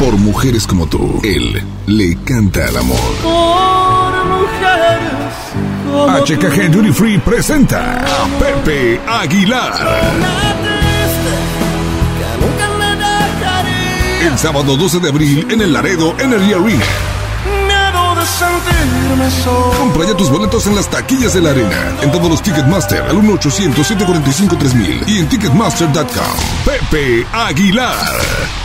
Por mujeres como tú, él le canta al amor. Por mujeres como HKG Duty Free presenta a Pepe Aguilar. El sábado 12 de abril en el Laredo Energy Arena. Miedo de sentirme. Compra ya tus boletos en las taquillas de la arena. En todos los Ticketmaster al 1-800-745-3000 y en Ticketmaster.com. Pepe Aguilar.